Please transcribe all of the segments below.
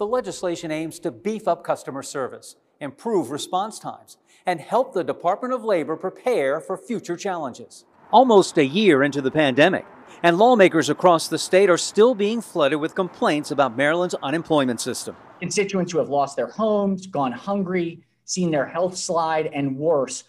The legislation aims to beef up customer service, improve response times, and help the Department of Labor prepare for future challenges. Almost a year into the pandemic, and lawmakers across the state are still being flooded with complaints about Maryland's unemployment system. Constituents who have lost their homes, gone hungry, seen their health slide, and worse,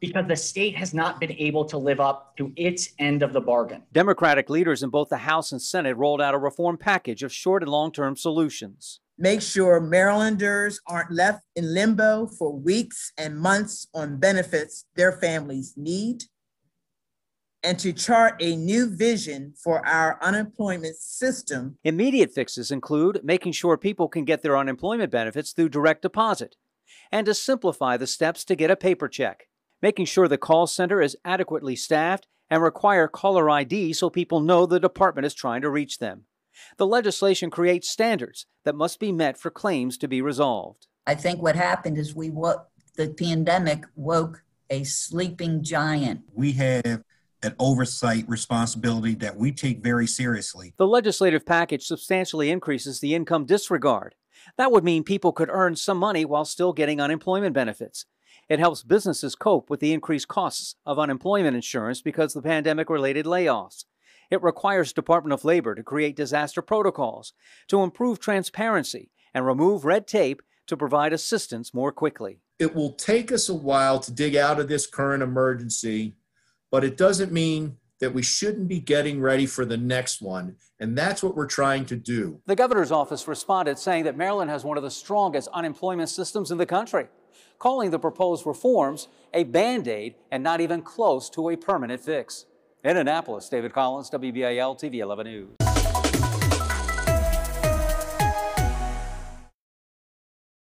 because the state has not been able to live up to its end of the bargain. Democratic leaders in both the House and Senate rolled out a reform package of short and long term solutions. Make sure Marylanders aren't left in limbo for weeks and months on benefits their families need and to chart a new vision for our unemployment system. Immediate fixes include making sure people can get their unemployment benefits through direct deposit and to simplify the steps to get a paper check, making sure the call center is adequately staffed and require caller ID so people know the department is trying to reach them. The legislation creates standards that must be met for claims to be resolved. I think what happened is we woke, the pandemic woke a sleeping giant. We have an oversight responsibility that we take very seriously. The legislative package substantially increases the income disregard. That would mean people could earn some money while still getting unemployment benefits. It helps businesses cope with the increased costs of unemployment insurance because of the pandemic related layoffs. It requires Department of Labor to create disaster protocols, to improve transparency, and remove red tape to provide assistance more quickly. It will take us a while to dig out of this current emergency but it doesn't mean that we shouldn't be getting ready for the next one. And that's what we're trying to do. The governor's office responded saying that Maryland has one of the strongest unemployment systems in the country, calling the proposed reforms a band aid and not even close to a permanent fix. In Annapolis, David Collins, WBAL TV 11 News.